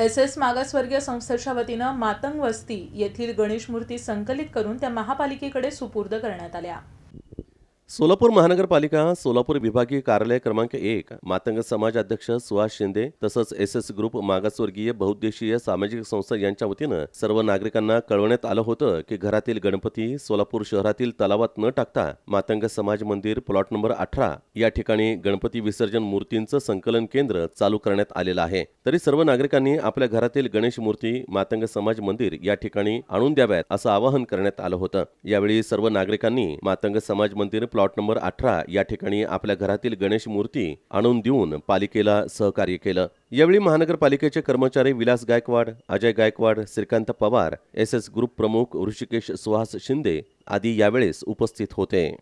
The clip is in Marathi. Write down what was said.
एस एस मागासवर्गीय संस्थेच्या वतीनं मातंग वस्ती येथील गणेश मूर्ती संकलित करून त्या महापालिकेकडे सुपूर्द करण्यात आल्या. सोलापूर महानगरपालिका सोलापूर विभागीय कार्यालय क्रमांक एक मातंग समाज अध्यक्ष सुहास शिंदे तसंच एस एस ग्रुप मागासवर्गीय बहुद्देशीय सामाजिक संस्था यांच्या वतीनं सर्व नागरिकांना कळवण्यात आलं होतं की घरातील गणपती सोलापूर शहरातील तलावात न टाकता मातंग समाज मंदिर प्लॉट नंबर अठरा या ठिकाणी गणपती विसर्जन मूर्तींचं संकलन केंद्र चालू करण्यात आलेलं आहे. तरी सर्व नागरिकांनी आपल्या घरातील गणेश मूर्ती मातंग समाज मंदिर या ठिकाणी आणून द्याव्यात असं आवाहन करण्यात आलं होतं. यावेळी सर्व नागरिकांनी मातंग समाज मंदिर प्लॉट नंबर अठरा या ठिकाणी आपल्या घरातील गणेश मूर्ती आणून देऊन पालिकेला सहकार्य केलं. यावेळी महानगरपालिकेचे कर्मचारी Vilas Gaikwad Ajay Gaikwad Shrikant Pawar S S group प्रमुख ऋषिकेश सुहास शिंदे आदी यावेळेस उपस्थित होते.